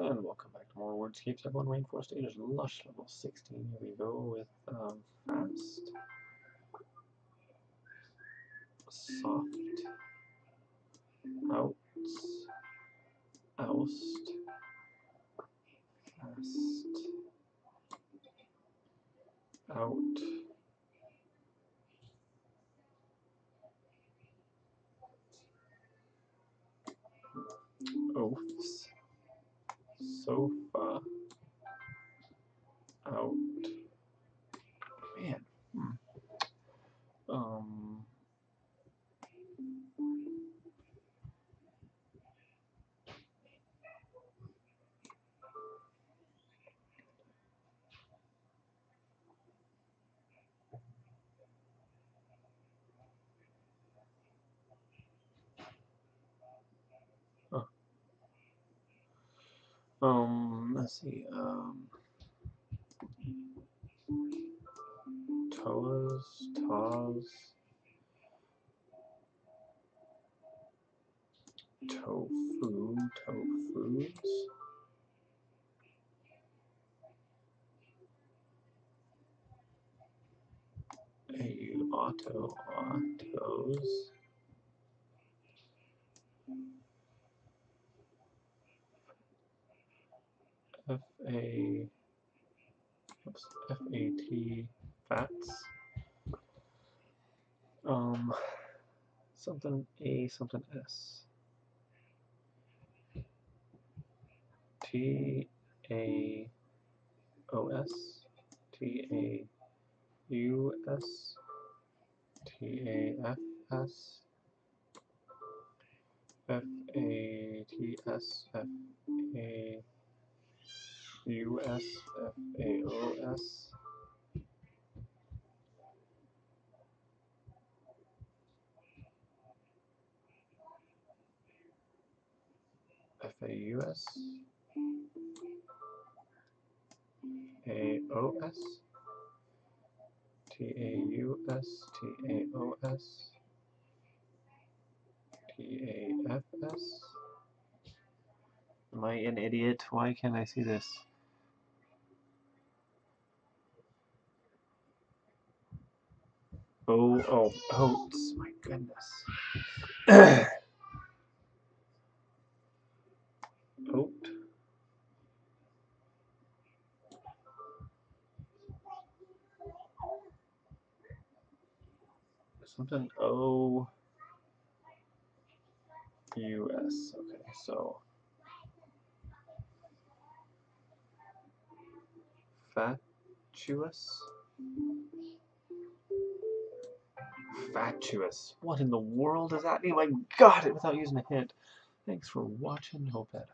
And we'll back to more wordscapes. Everyone, Rainforest Age is Lush, level 16. Here we go with um, Fast, Soft, Outs, Oust, Fast, Out, sofa, out. Man. Hmm. Um. Um, let's see. Um, Toas, Taz, Tofu, Tofus. Auto, autos. F A oops, F A T fats. Um something A something S. T A O S T A U S T A F S F A T S F A U S F A O S. F A U S. A O S. T A U S. T A O S. T A F S. Am I an idiot? Why can't I see this? Oh, oh, oats. My goodness. Oat. Something O U S. Okay, so fatuous. What in the world does that mean? I got it without using a hint. Thanks for watching. Hope that